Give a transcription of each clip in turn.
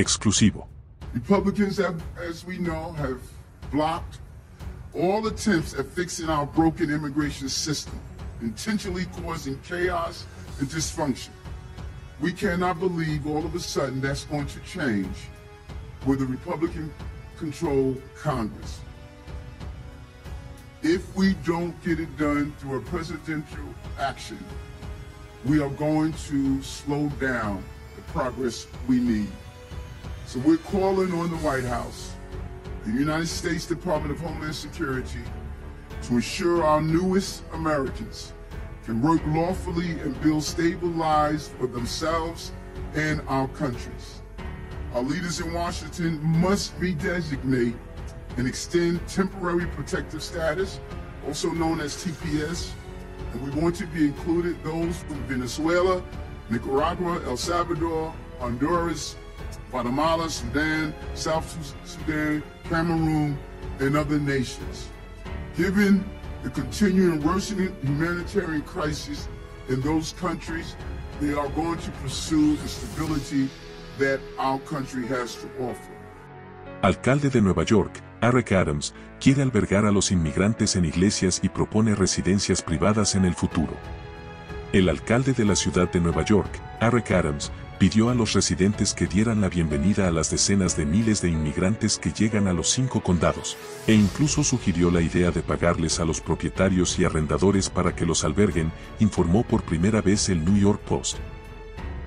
exclusivo. Republicans, have, as we know, have blocked all attempts at fixing our broken immigration system, intentionally causing chaos and dysfunction. We cannot believe all of a sudden that's going to change with a Republican controlled Congress. If we don't get it done through a presidential action, we are going to slow down the progress we need. So we're calling on the White House, the United States Department of Homeland Security, to ensure our newest Americans can work lawfully and build stable lives for themselves and our countries. Our leaders in Washington must redesignate and extend temporary protective status, also known as TPS, and we want to be included those from Venezuela, Nicaragua, El Salvador, Honduras, Guatemala, Sudan, South Sudan, Cameroon, and other nations. Given the continuing worsening humanitarian crisis in those countries, they are going to pursue the stability that our country has to offer. Alcalde de Nueva York, Eric Adams, quiere albergar a los inmigrantes en iglesias y propone residencias privadas en el futuro. El alcalde de la ciudad de Nueva York, Eric Adams, pidió a los residentes que dieran la bienvenida a las decenas de miles de inmigrantes que llegan a los cinco condados, e incluso sugirió la idea de pagarles a los propietarios y arrendadores para que los alberguen, informó por primera vez el New York Post.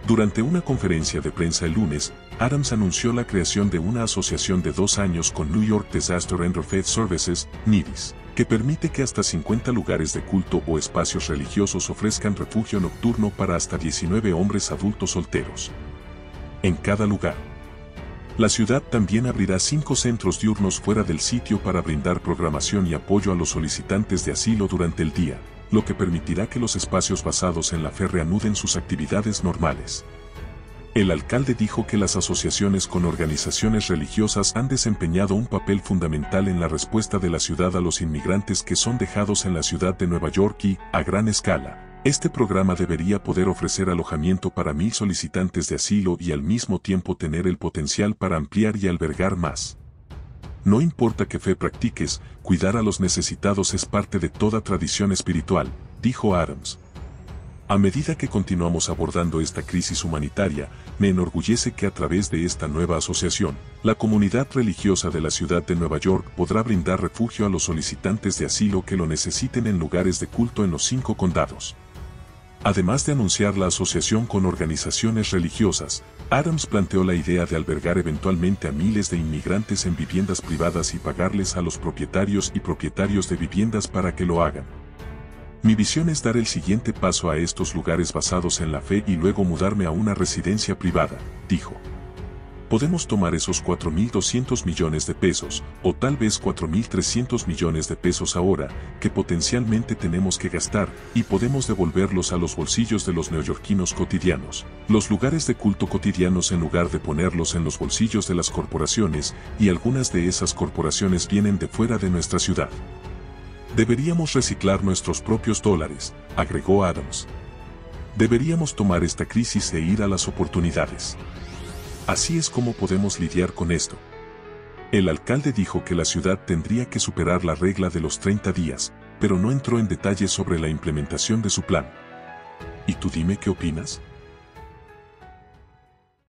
Durante una conferencia de prensa el lunes, Adams anunció la creación de una asociación de dos años con New York Disaster and Relief Services, NIDIS, que permite que hasta 50 lugares de culto o espacios religiosos ofrezcan refugio nocturno para hasta 19 hombres adultos solteros. En cada lugar. La ciudad también abrirá cinco centros diurnos fuera del sitio para brindar programación y apoyo a los solicitantes de asilo durante el día, lo que permitirá que los espacios basados en la fe reanuden sus actividades normales. El alcalde dijo que las asociaciones con organizaciones religiosas han desempeñado un papel fundamental en la respuesta de la ciudad a los inmigrantes que son dejados en la ciudad de Nueva York y, a gran escala, este programa debería poder ofrecer alojamiento para mil solicitantes de asilo y al mismo tiempo tener el potencial para ampliar y albergar más. No importa qué fe practiques, cuidar a los necesitados es parte de toda tradición espiritual, dijo Adams. A medida que continuamos abordando esta crisis humanitaria, me enorgullece que a través de esta nueva asociación, la comunidad religiosa de la ciudad de Nueva York podrá brindar refugio a los solicitantes de asilo que lo necesiten en lugares de culto en los cinco condados. Además de anunciar la asociación con organizaciones religiosas, Adams planteó la idea de albergar eventualmente a miles de inmigrantes en viviendas privadas y pagarles a los propietarios y propietarios de viviendas para que lo hagan. Mi visión es dar el siguiente paso a estos lugares basados en la fe y luego mudarme a una residencia privada, dijo podemos tomar esos 4.200 millones de pesos, o tal vez 4.300 millones de pesos ahora, que potencialmente tenemos que gastar, y podemos devolverlos a los bolsillos de los neoyorquinos cotidianos, los lugares de culto cotidianos en lugar de ponerlos en los bolsillos de las corporaciones, y algunas de esas corporaciones vienen de fuera de nuestra ciudad. Deberíamos reciclar nuestros propios dólares, agregó Adams. Deberíamos tomar esta crisis e ir a las oportunidades. Así es como podemos lidiar con esto. El alcalde dijo que la ciudad tendría que superar la regla de los 30 días, pero no entró en detalles sobre la implementación de su plan. ¿Y tú dime qué opinas?